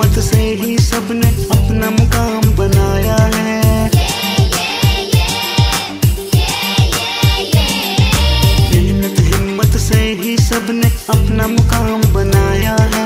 हिम्मत से ही सबने अपना मुकाम बनाया है। हिम्मत हिम्मत से ही सबने अपना मुकाम बनाया है।